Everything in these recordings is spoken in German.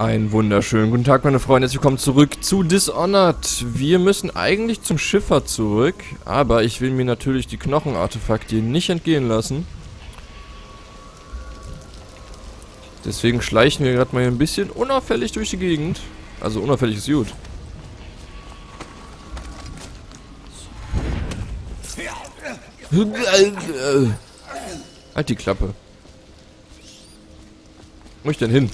Einen wunderschönen guten Tag, meine Freunde. Herzlich willkommen zurück zu Dishonored. Wir müssen eigentlich zum Schiffer zurück, aber ich will mir natürlich die Knochenartefakte nicht entgehen lassen. Deswegen schleichen wir gerade mal ein bisschen unauffällig durch die Gegend. Also unauffällig ist gut. Halt die Klappe. Wo ich denn hin?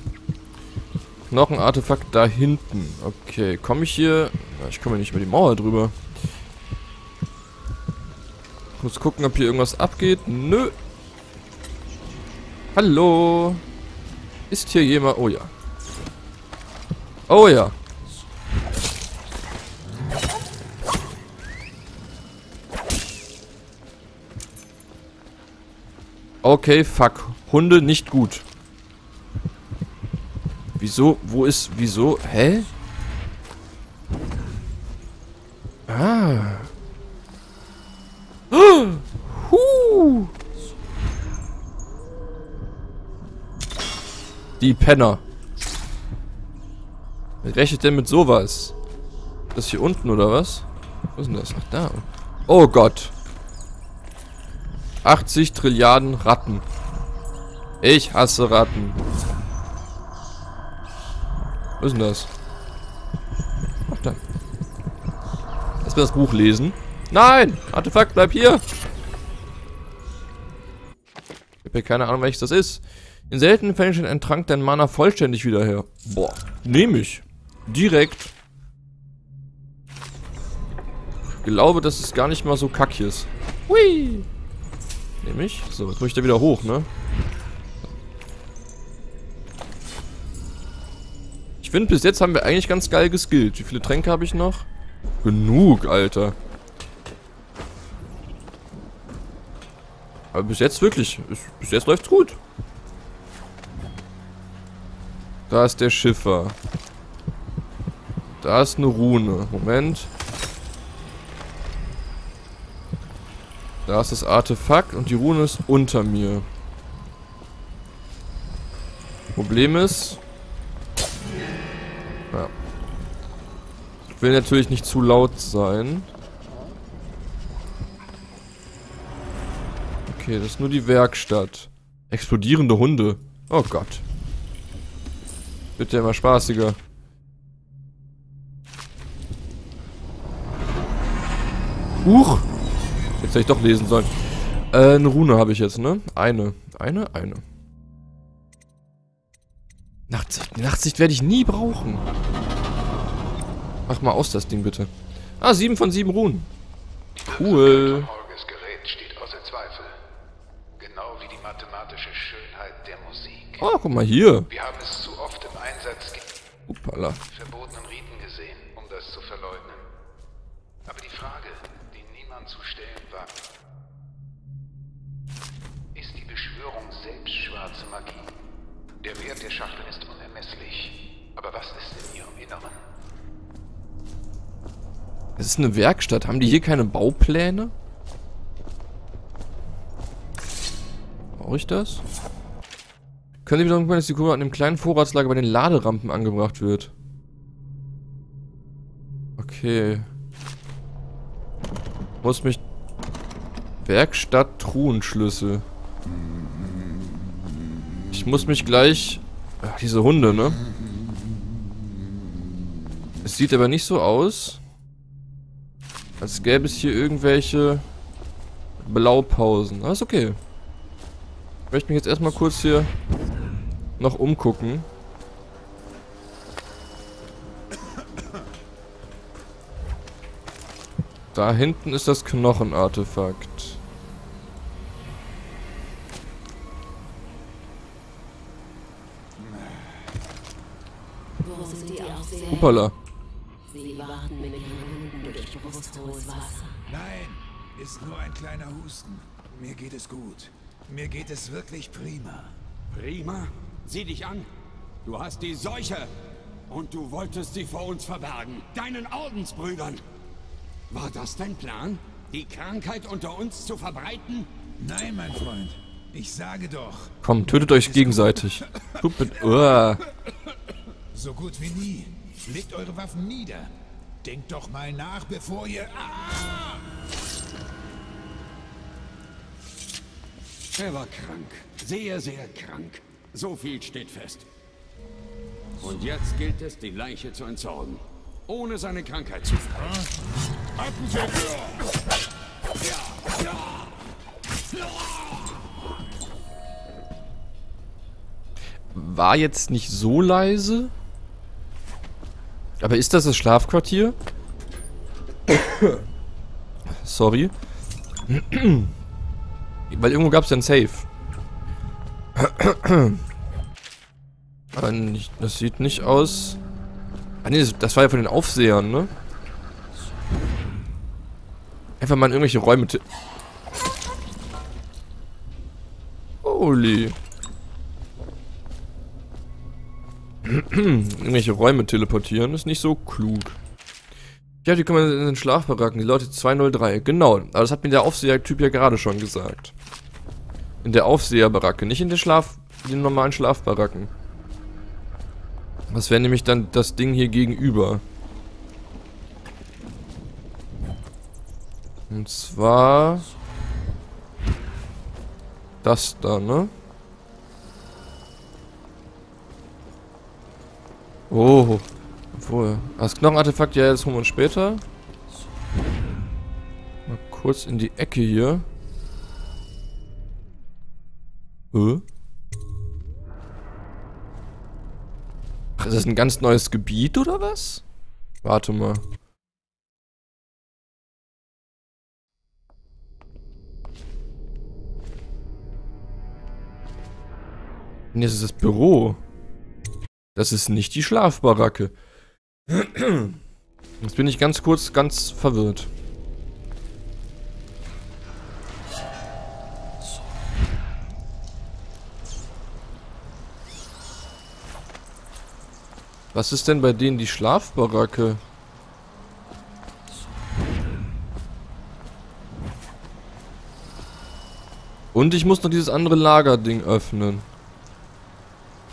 Knochenartefakt da hinten. Okay, komme ich hier... Ich komme nicht über die Mauer drüber. Muss gucken, ob hier irgendwas abgeht. Nö. Hallo. Ist hier jemand... Oh ja. Oh ja. Okay, fuck. Hunde nicht gut. Wieso? Wo ist... Wieso? Hä? Ah. Huh. Die Penner. Wer rechnet denn mit sowas? Das hier unten, oder was? Wo ist denn das? Ach, da. Oh Gott. 80 Trilliarden Ratten. Ich hasse Ratten. Was ist denn das? Ach, da. Lass mir das Buch lesen. Nein! Artefakt, bleib hier! Ich habe ja keine Ahnung, welches das ist. In seltenen Fällen stellt ein Trank dein Mana vollständig wieder her. Boah, nehme ich. Direkt. Ich glaube, dass es gar nicht mal so kack ist. Hui! Nehme ich. So, jetzt muss ich da wieder hoch, ne? Finde, bis jetzt haben wir eigentlich ganz geil geskillt. Wie viele Tränke habe ich noch? Genug, Alter. Aber bis jetzt wirklich. Bis jetzt läuft's gut. Da ist der Schiffer. Da ist eine Rune. Moment. Da ist das Artefakt und die Rune ist unter mir. Problem ist, ja. Ich will natürlich nicht zu laut sein. Okay, das ist nur die Werkstatt. Explodierende Hunde. Oh Gott. Wird ja immer spaßiger. Huch! Jetzt hätte ich doch lesen sollen. Äh, eine Rune habe ich jetzt, ne? Eine. Eine, eine. Nachtsicht. Nachtsicht werde ich nie brauchen. Mach mal aus das Ding bitte. Ah, sieben von sieben Runen. Cool. Oh, guck mal hier. Wir haben es zu oft im Einsatz Uppala. verbotenen Riten gesehen, um das zu verleugnen. Aber die Frage, die niemand zu stellen wagt, ist die Beschwörung selbst schwarze Magie? Der Wert der Schachtel ist unermesslich. Aber was ist in ihrem Inneren? Es ist eine Werkstatt. Haben die hier keine Baupläne? Brauche ich das? Können Sie mir sagen, dass die Kurve an einem kleinen Vorratslager bei den Laderampen angebracht wird? Okay. Muss mich... Werkstatt Truhenschlüssel. Ich muss mich gleich... Ach, diese Hunde, ne? Es sieht aber nicht so aus, als gäbe es hier irgendwelche Blaupausen. Ah, ist okay. Ich möchte mich jetzt erstmal kurz hier noch umgucken. Da hinten ist das Knochenartefakt. Hoppala. Sie warten mit ihren Hunden durch brusthohes Wasser. Nein, ist nur ein kleiner Husten. Mir geht es gut. Mir geht es wirklich prima. Prima. Sieh dich an. Du hast die Seuche. Und du wolltest sie vor uns verbergen. Deinen Ordensbrüdern. War das dein Plan? Die Krankheit unter uns zu verbreiten? Nein, mein Freund. Ich sage doch. Komm, tötet euch gegenseitig. Tut mit. Uah. So So gut wie nie. Legt eure Waffen nieder. Denkt doch mal nach, bevor ihr... Ah! Er war krank. Sehr, sehr krank. So viel steht fest. Und jetzt gilt es, die Leiche zu entsorgen. Ohne seine Krankheit zu Sie! Ja, ja. War jetzt nicht so leise. Aber ist das das Schlafquartier? Sorry. Weil irgendwo gab es ja ein Safe. Das sieht nicht aus... Ah das, das war ja von den Aufsehern, ne? Einfach mal in irgendwelche Räume... Holy. irgendwelche Räume teleportieren ist nicht so klug. Ja, die kommen in den Schlafbaracken. Die Leute 203. Genau. Aber das hat mir der Aufseher-Typ ja gerade schon gesagt. In der Aufseherbaracke, nicht in den Schlaf... in den normalen Schlafbaracken. Das wäre nämlich dann das Ding hier gegenüber. Und zwar... Das da, ne? Oh. Obwohl. Das Knochenartefakt, ja, das holen wir uns später. Mal kurz in die Ecke hier. Hä? Ach, ist das ein ganz neues Gebiet oder was? Warte mal. Nee, das ist das Büro. Das ist nicht die Schlafbaracke. Jetzt bin ich ganz kurz ganz verwirrt. Was ist denn bei denen die Schlafbaracke? Und ich muss noch dieses andere Lagerding öffnen.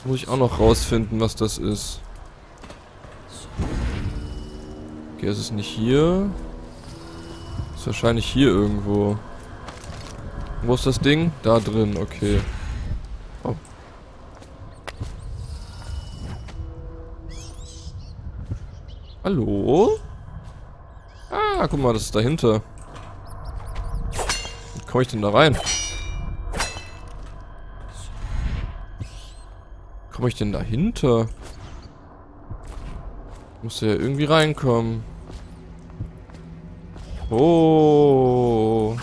Muss ich auch noch rausfinden, was das ist. Okay, es ist nicht hier. Ist wahrscheinlich hier irgendwo. Wo ist das Ding? Da drin, okay. Oh. Hallo? Ah, guck mal, das ist dahinter. Wie komme ich denn da rein? Komme ich denn dahinter? Muss ja irgendwie reinkommen. Oh.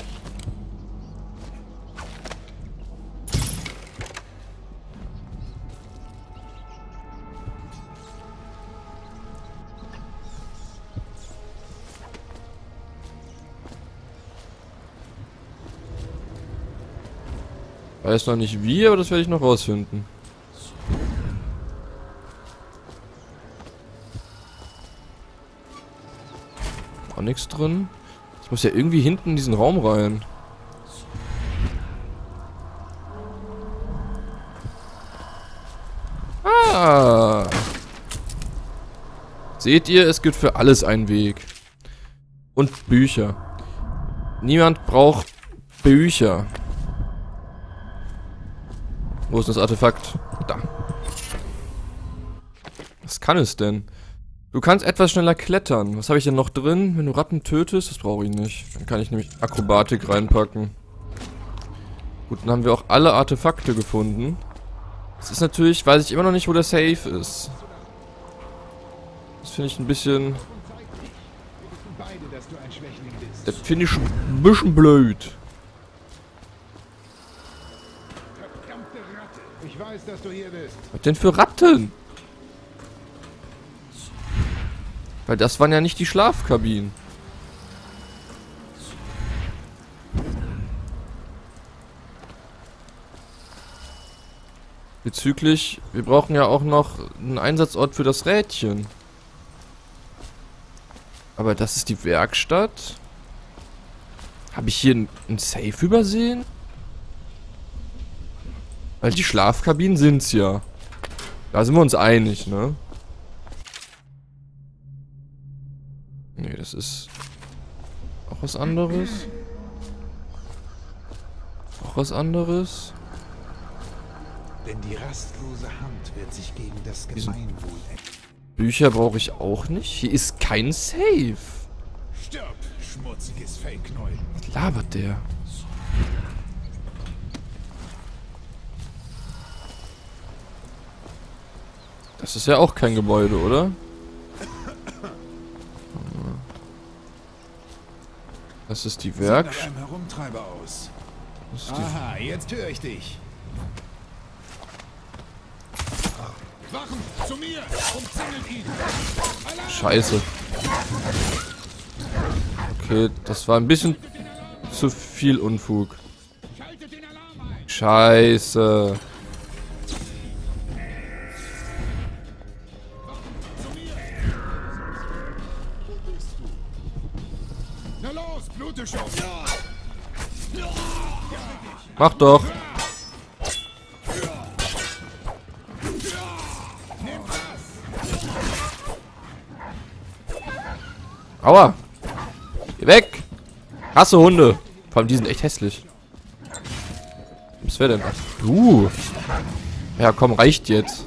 Weiß noch nicht wie, aber das werde ich noch rausfinden. Nichts drin. Ich muss ja irgendwie hinten in diesen Raum rein. Ah. Seht ihr, es gibt für alles einen Weg. Und Bücher. Niemand braucht Bücher. Wo ist das Artefakt? Da. Was kann es denn? Du kannst etwas schneller klettern. Was habe ich denn noch drin? Wenn du Ratten tötest, das brauche ich nicht. Dann kann ich nämlich Akrobatik reinpacken. Gut, dann haben wir auch alle Artefakte gefunden. Das ist natürlich, weiß ich immer noch nicht, wo der Safe ist. Das finde ich ein bisschen... Das finde ich ein bisschen blöd. Was denn für Ratten? Weil das waren ja nicht die Schlafkabinen. Bezüglich, wir brauchen ja auch noch einen Einsatzort für das Rädchen. Aber das ist die Werkstatt. Habe ich hier ein Safe übersehen? Weil die Schlafkabinen sind's ja. Da sind wir uns einig, ne? Nee, das ist auch was anderes. Auch was anderes. Denn die rastlose Hand wird sich gegen das Gemeinwohl Bücher brauche ich auch nicht. Hier ist kein Safe. Stirb, schmutziges Fellknäuel. Was labert der? Das ist ja auch kein Gebäude, oder? Das ist die Werkstatt. Aha, jetzt höre ich dich. Wachen, zu mir! Umzingelt ihn! Scheiße. Okay, das war ein bisschen zu viel Unfug. Scheiße. Mach doch. Aua. Geh weg. Hasse Hunde. Vor allem die sind echt hässlich. Was wäre denn? Uh. Ja, komm, reicht jetzt.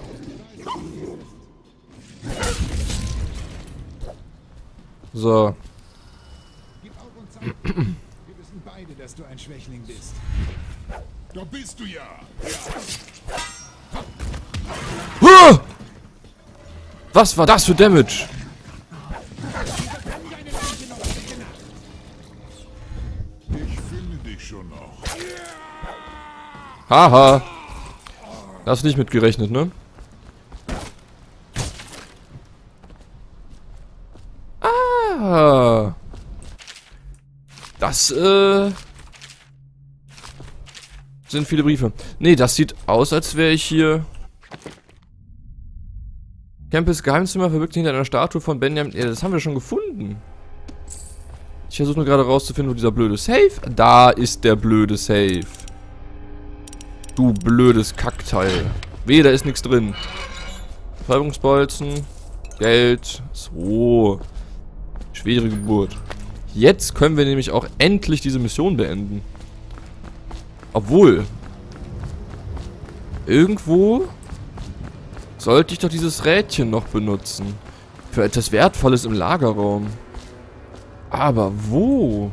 So. Wir wissen beide, dass du ein Schwächling bist. Da bist du ja! Huh! Was war das für Damage? Ich finde dich schon noch. Haha. Da hast du nicht mitgerechnet, ne? Ah. Das, äh... Sind viele Briefe. Nee, das sieht aus, als wäre ich hier... Campus Geheimzimmer verbirgt hinter einer Statue von Benjamin... Ja, das haben wir schon gefunden. Ich versuche nur gerade rauszufinden, wo dieser blöde Safe... Da ist der blöde Safe. Du blödes Kackteil. Weh, da ist nichts drin. Treibungsbolzen. Geld. So. Schwere Geburt. Jetzt können wir nämlich auch endlich diese Mission beenden. Obwohl. Irgendwo sollte ich doch dieses Rädchen noch benutzen. Für etwas Wertvolles im Lagerraum. Aber wo?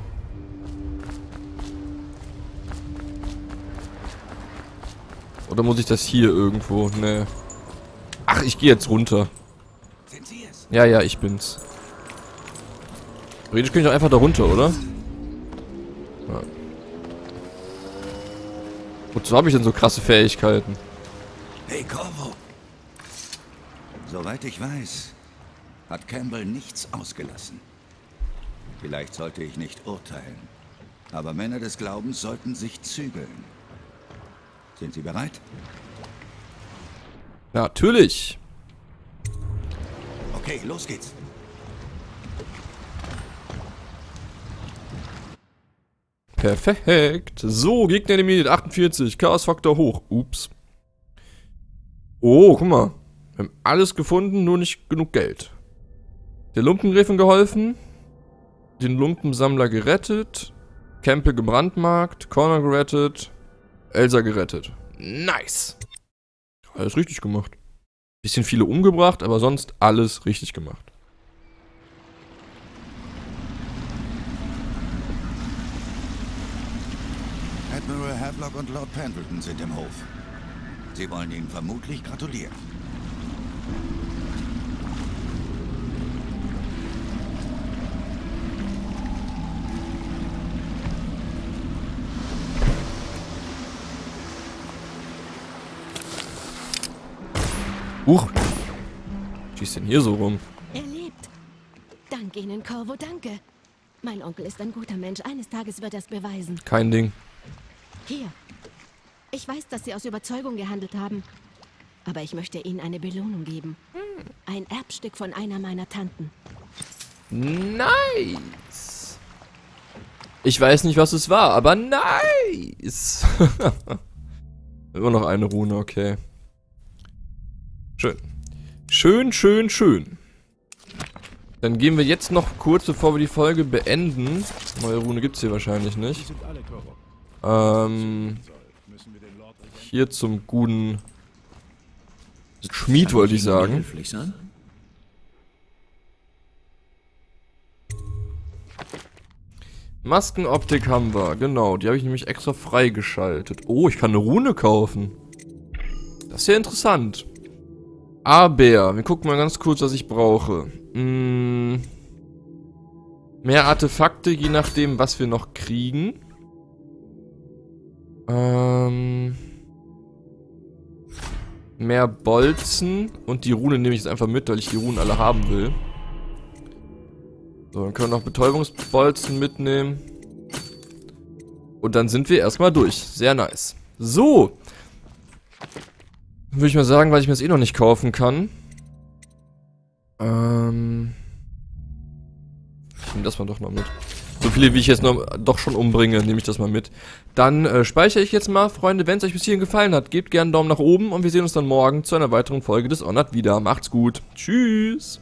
Oder muss ich das hier irgendwo? Nee. Ach, ich gehe jetzt runter. Ja, ja, ich bin's. Theoretisch kann ich doch einfach da runter, oder? Wozu habe ich denn so krasse Fähigkeiten? Hey, Corvo. Soweit ich weiß, hat Campbell nichts ausgelassen. Vielleicht sollte ich nicht urteilen, aber Männer des Glaubens sollten sich zügeln. Sind Sie bereit? Natürlich. Okay, los geht's. Perfekt. So, Gegner eliminiert. 48. Chaos-Faktor hoch. Ups. Oh, guck mal. Wir haben alles gefunden, nur nicht genug Geld. Der Lumpengräfin geholfen. Den Lumpensammler gerettet. Campbell gebrandmarkt. Corner gerettet. Elsa gerettet. Nice. Alles richtig gemacht. Bisschen viele umgebracht, aber sonst alles richtig gemacht. Havelock und Lord Pendleton sind im Hof. Sie wollen Ihnen vermutlich gratulieren. Huch. Schießt denn hier so rum? Er lebt. Danke Ihnen, Corvo, danke. Mein Onkel ist ein guter Mensch. Eines Tages wird er es beweisen. Kein Ding. Hier. Ich weiß, dass Sie aus Überzeugung gehandelt haben. Aber ich möchte Ihnen eine Belohnung geben. Ein Erbstück von einer meiner Tanten. Nice. Ich weiß nicht, was es war, aber nice. Immer noch eine Rune, okay. Schön. Schön, schön, schön. Dann gehen wir jetzt noch kurz, bevor wir die Folge beenden. Neue Rune gibt es hier wahrscheinlich nicht. Ähm, hier zum guten Schmied, wollte ich sagen. Maskenoptik haben wir, genau. Die habe ich nämlich extra freigeschaltet. Oh, ich kann eine Rune kaufen. Das ist ja interessant. Aber, wir gucken mal ganz kurz, was ich brauche. Hm, mehr Artefakte, je nachdem, was wir noch kriegen. Ähm, mehr Bolzen. Und die Rune nehme ich jetzt einfach mit, weil ich die Runen alle haben will. So, dann können wir noch Betäubungsbolzen mitnehmen. Und dann sind wir erstmal durch. Sehr nice. So. Würde ich mal sagen, weil ich mir das eh noch nicht kaufen kann. Ähm. Ich nehme das mal doch noch mit. So viele, wie ich jetzt noch doch schon umbringe, nehme ich das mal mit. Dann äh, speichere ich jetzt mal, Freunde. Wenn es euch bis hierhin gefallen hat, gebt gerne einen Daumen nach oben und wir sehen uns dann morgen zu einer weiteren Folge des Honored wieder. Macht's gut. Tschüss.